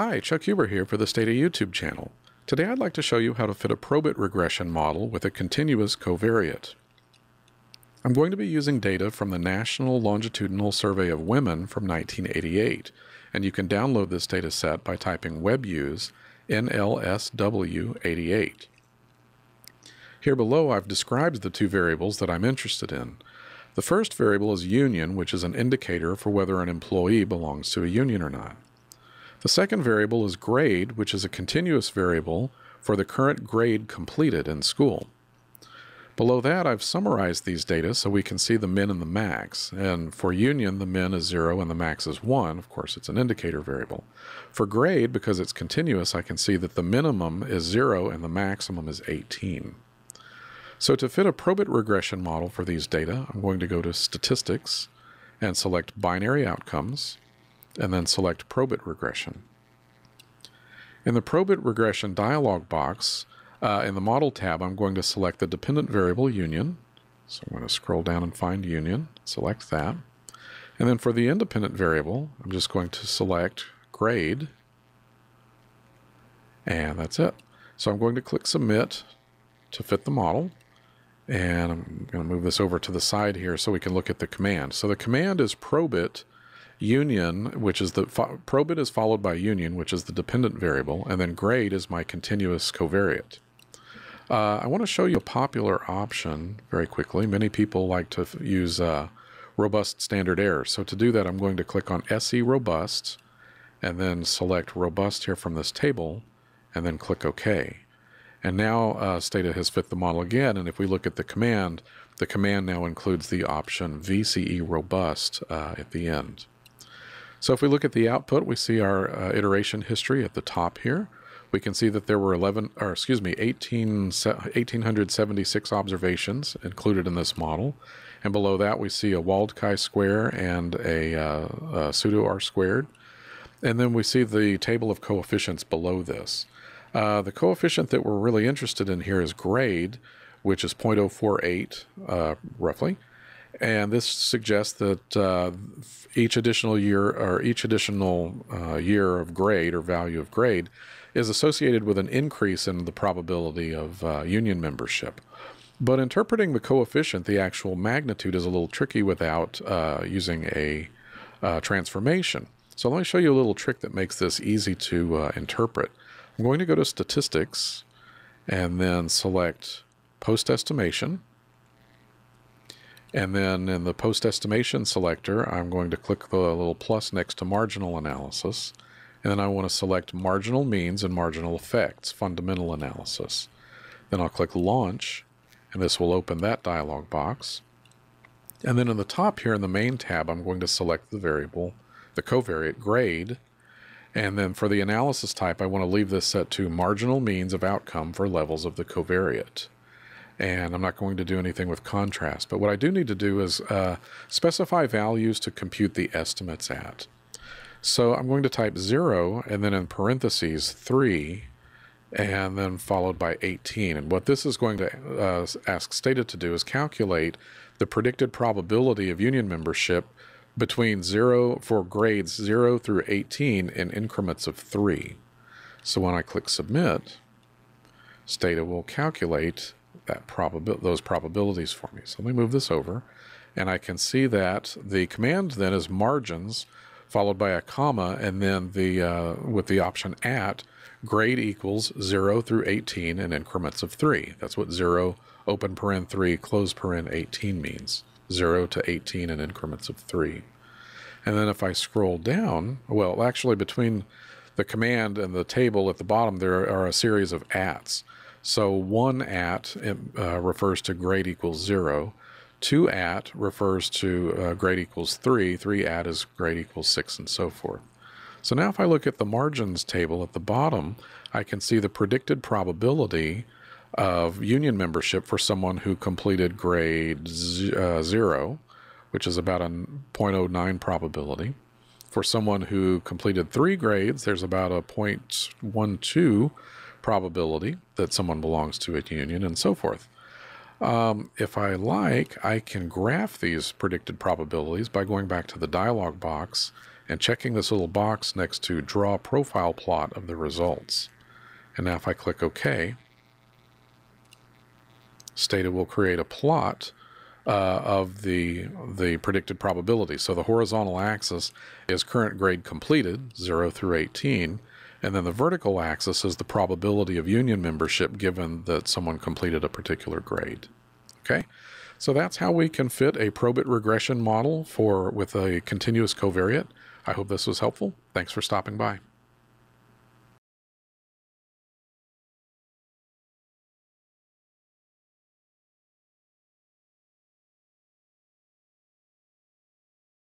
Hi, Chuck Huber here for the Stata YouTube channel. Today I'd like to show you how to fit a probit regression model with a continuous covariate. I'm going to be using data from the National Longitudinal Survey of Women from 1988, and you can download this data set by typing WebUse NLSW88. Here below I've described the two variables that I'm interested in. The first variable is union, which is an indicator for whether an employee belongs to a union or not. The second variable is grade, which is a continuous variable for the current grade completed in school. Below that, I've summarized these data so we can see the min and the max. And for union, the min is 0 and the max is 1. Of course, it's an indicator variable. For grade, because it's continuous, I can see that the minimum is 0 and the maximum is 18. So to fit a probit regression model for these data, I'm going to go to Statistics and select Binary Outcomes and then select Probit Regression. In the Probit Regression dialog box, uh, in the Model tab, I'm going to select the dependent variable union. So I'm going to scroll down and find union, select that. And then for the independent variable, I'm just going to select grade. And that's it. So I'm going to click Submit to fit the model. And I'm going to move this over to the side here so we can look at the command. So the command is probit union, which is the probit is followed by union, which is the dependent variable, and then grade is my continuous covariate. Uh, I want to show you a popular option very quickly. Many people like to use uh, robust standard error. So to do that, I'm going to click on SE Robust and then select Robust here from this table and then click OK. And now uh, Stata has fit the model again, and if we look at the command, the command now includes the option VCE Robust uh, at the end. So if we look at the output, we see our uh, iteration history at the top here. We can see that there were 11, or excuse me, 18, 1,876 observations included in this model. And below that, we see a Wald chi-square and a, uh, a pseudo R squared. And then we see the table of coefficients below this. Uh, the coefficient that we're really interested in here is grade, which is 0.048 uh, roughly. And this suggests that uh, each additional year or each additional uh, year of grade or value of grade is associated with an increase in the probability of uh, union membership. But interpreting the coefficient, the actual magnitude, is a little tricky without uh, using a uh, transformation. So let me show you a little trick that makes this easy to uh, interpret. I'm going to go to Statistics and then select Post Estimation. And then in the Post Estimation selector, I'm going to click the little plus next to Marginal Analysis. And then I want to select Marginal Means and Marginal Effects, Fundamental Analysis. Then I'll click Launch, and this will open that dialog box. And then in the top here in the Main tab, I'm going to select the variable, the covariate grade, and then for the analysis type, I want to leave this set to marginal means of outcome for levels of the covariate. And I'm not going to do anything with contrast. But what I do need to do is uh, specify values to compute the estimates at. So I'm going to type 0 and then in parentheses 3 and then followed by 18. And what this is going to uh, ask Stata to do is calculate the predicted probability of union membership between 0 for grades 0 through 18 in increments of 3. So when I click submit, Stata will calculate that those probabilities for me. So let me move this over and I can see that the command then is margins followed by a comma and then the uh, with the option at grade equals 0 through 18 in increments of 3. That's what 0 open paren 3 close paren 18 means. 0 to 18 in increments of 3. And then if I scroll down, well, actually between the command and the table at the bottom, there are a series of ats. So one at uh, refers to grade equals 0. 2 at refers to uh, grade equals 3. 3 at is grade equals 6, and so forth. So now if I look at the margins table at the bottom, I can see the predicted probability of union membership for someone who completed grade uh, 0, which is about a 0.09 probability. For someone who completed three grades, there's about a 0.12 probability that someone belongs to a union, and so forth. Um, if I like, I can graph these predicted probabilities by going back to the dialog box and checking this little box next to draw profile plot of the results. And now if I click OK, Stata will create a plot uh, of the the predicted probability. So the horizontal axis is current grade completed, 0 through 18, and then the vertical axis is the probability of union membership given that someone completed a particular grade. Okay, so that's how we can fit a probit regression model for with a continuous covariate. I hope this was helpful. Thanks for stopping by.